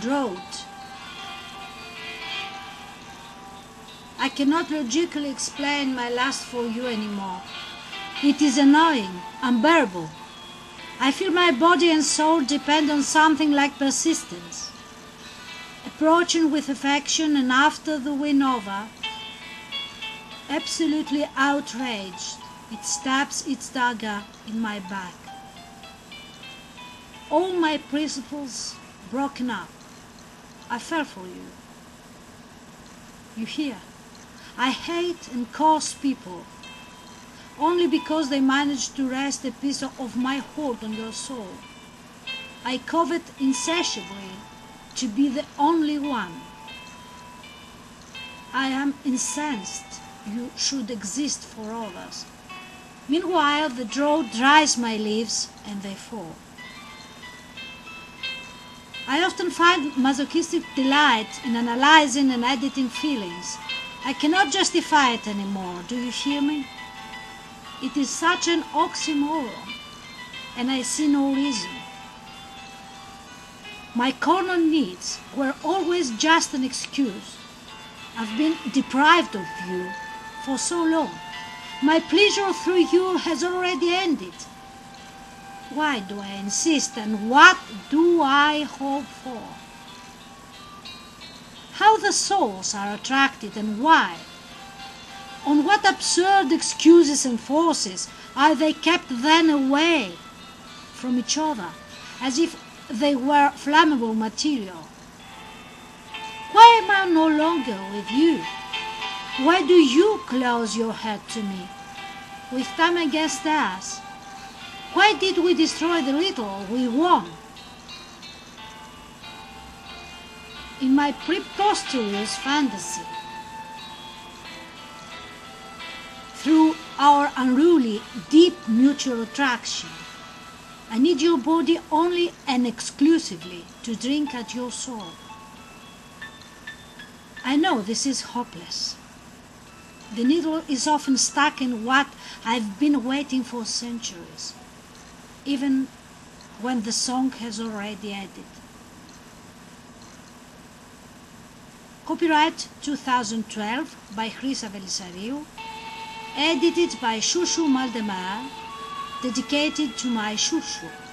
drought. I cannot logically explain my lust for you anymore. It is annoying, unbearable. I feel my body and soul depend on something like persistence. Approaching with affection and after the win over, absolutely outraged, it stabs its dagger in my back. All my principles broken up. I fell for you. You hear? I hate and curse people only because they manage to wrest a piece of my hold on your soul. I covet insatiably to be the only one. I am incensed you should exist for others. Meanwhile, the drought dries my leaves and they fall. I often find masochistic delight in analyzing and editing feelings. I cannot justify it anymore, do you hear me? It is such an oxymoron, and I see no reason. My carnal needs were always just an excuse. I've been deprived of you for so long. My pleasure through you has already ended. Why do I insist and what do I hope for? How the souls are attracted and why? On what absurd excuses and forces are they kept then away from each other as if they were flammable material? Why am I no longer with you? Why do you close your head to me? With time against us, why did we destroy the little we won? In my preposterous fantasy, through our unruly, deep mutual attraction, I need your body only and exclusively to drink at your soul. I know this is hopeless. The needle is often stuck in what I've been waiting for centuries, even when the song has already ended. Copyright 2012 by Chryssa Velissariou, edited by Chouchou Maldemer, dedicated to my Chouchou.